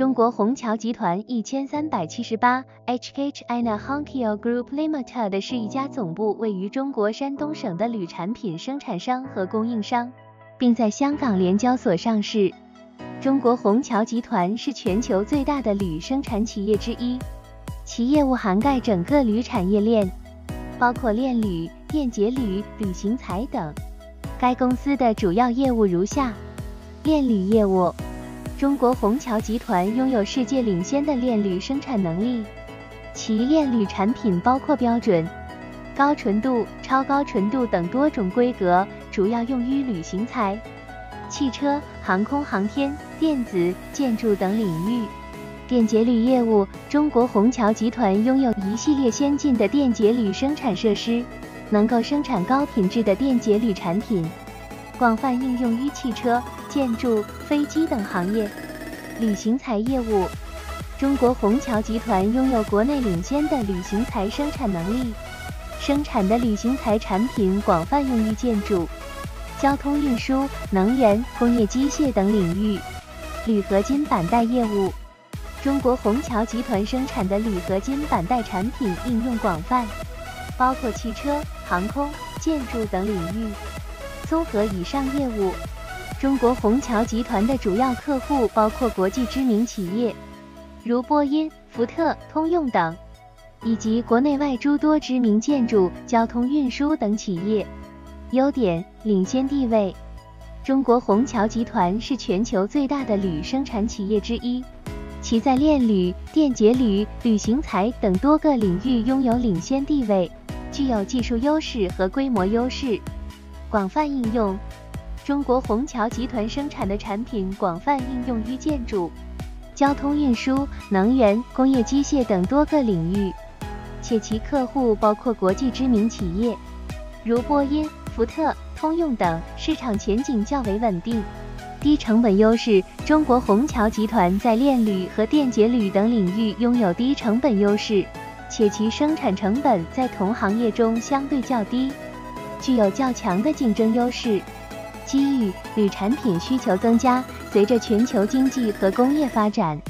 中国虹桥集团一千三百七十八，HK China Hongqiao Group Limited 是一家总部位于中国山东省的铝产品生产商和供应商，并在香港联交所上市。中国虹桥集团是全球最大的铝生产企业之一，其业务涵盖整个铝产业链，包括炼铝、电解铝、铝型材等。该公司的主要业务如下：炼铝业务。中国虹桥集团拥有世界领先的炼铝生产能力，其炼铝产品包括标准、高纯度、超高纯度等多种规格，主要用于铝型材、汽车、航空航天、电子、建筑等领域。电解铝业务，中国虹桥集团拥有一系列先进的电解铝生产设施，能够生产高品质的电解铝产品。广泛应用于汽车、建筑、飞机等行业。铝型材业务，中国虹桥集团拥有国内领先的铝型材生产能力，生产的铝型材产品广泛用于建筑、交通运输、能源、工业机械等领域。铝合金板带业务，中国虹桥集团生产的铝合金板带产品应用广泛，包括汽车、航空、建筑等领域。综合以上业务，中国虹桥集团的主要客户包括国际知名企业，如波音、福特、通用等，以及国内外诸多知名建筑、交通运输等企业。优点：领先地位。中国虹桥集团是全球最大的铝生产企业之一，其在炼铝、电解铝、铝型材等多个领域拥有领先地位，具有技术优势和规模优势。广泛应用，中国虹桥集团生产的产品广泛应用于建筑、交通运输、能源、工业机械等多个领域，且其客户包括国际知名企业，如波音、福特、通用等，市场前景较为稳定。低成本优势，中国虹桥集团在炼铝和电解铝等领域拥有低成本优势，且其生产成本在同行业中相对较低。具有较强的竞争优势。机遇：铝产品需求增加，随着全球经济和工业发展，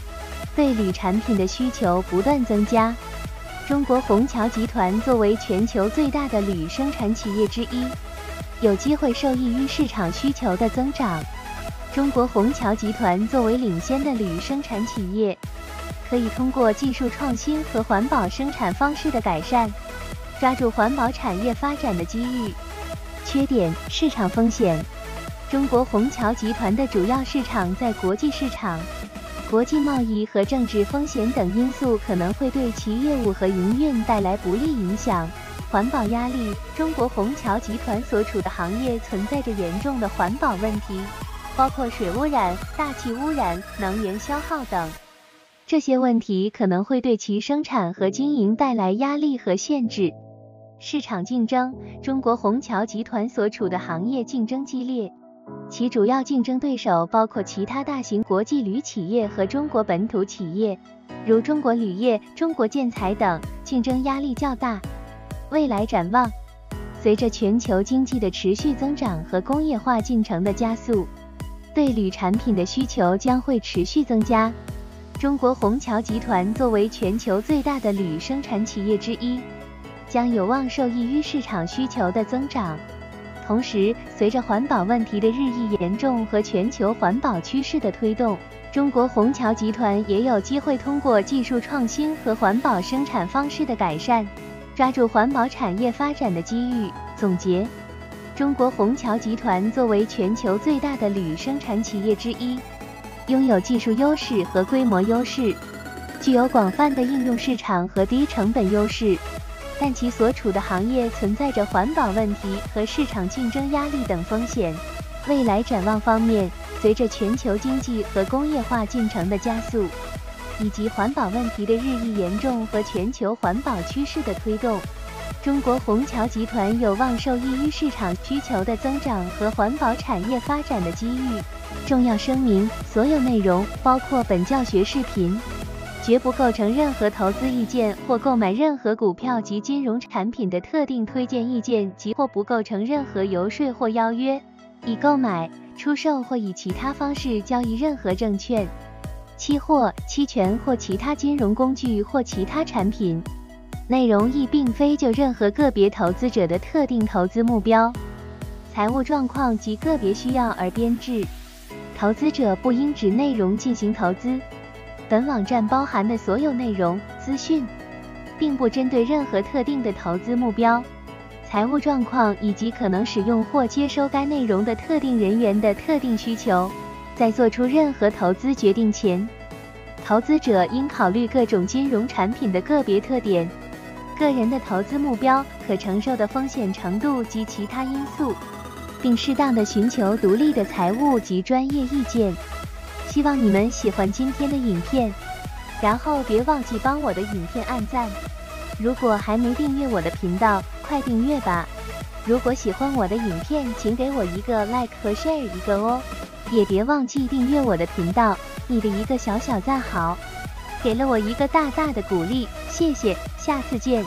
对铝产品的需求不断增加。中国虹桥集团作为全球最大的铝生产企业之一，有机会受益于市场需求的增长。中国虹桥集团作为领先的铝生产企业，可以通过技术创新和环保生产方式的改善。抓住环保产业发展的机遇。缺点：市场风险。中国虹桥集团的主要市场在国际市场，国际贸易和政治风险等因素可能会对其业务和营运带来不利影响。环保压力：中国虹桥集团所处的行业存在着严重的环保问题，包括水污染、大气污染、能源消耗等。这些问题可能会对其生产和经营带来压力和限制。市场竞争，中国虹桥集团所处的行业竞争激烈，其主要竞争对手包括其他大型国际铝企业和中国本土企业，如中国铝业、中国建材等，竞争压力较大。未来展望，随着全球经济的持续增长和工业化进程的加速，对铝产品的需求将会持续增加。中国虹桥集团作为全球最大的铝生产企业之一。将有望受益于市场需求的增长，同时，随着环保问题的日益严重和全球环保趋势的推动，中国虹桥集团也有机会通过技术创新和环保生产方式的改善，抓住环保产业发展的机遇。总结：中国虹桥集团作为全球最大的铝生产企业之一，拥有技术优势和规模优势，具有广泛的应用市场和低成本优势。但其所处的行业存在着环保问题和市场竞争压力等风险。未来展望方面，随着全球经济和工业化进程的加速，以及环保问题的日益严重和全球环保趋势的推动，中国虹桥集团有望受益于市场需求的增长和环保产业发展的机遇。重要声明：所有内容，包括本教学视频。绝不构成任何投资意见或购买任何股票及金融产品的特定推荐意见及或不构成任何游说或邀约，以购买、出售或以其他方式交易任何证券。期货、期权或其他金融工具或其他产品。内容亦并非就任何个别投资者的特定投资目标、财务状况及个别需要而编制。投资者不应指内容进行投资。本网站包含的所有内容资讯，并不针对任何特定的投资目标、财务状况以及可能使用或接收该内容的特定人员的特定需求。在做出任何投资决定前，投资者应考虑各种金融产品的个别特点。个人的投资目标、可承受的风险程度及其他因素，并适当的寻求独立的财务及专业意见。希望你们喜欢今天的影片，然后别忘记帮我的影片按赞。如果还没订阅我的频道，快订阅吧！如果喜欢我的影片，请给我一个 like 和 share 一个哦，也别忘记订阅我的频道。你的一个小小赞好。给了我一个大大的鼓励，谢谢，下次见。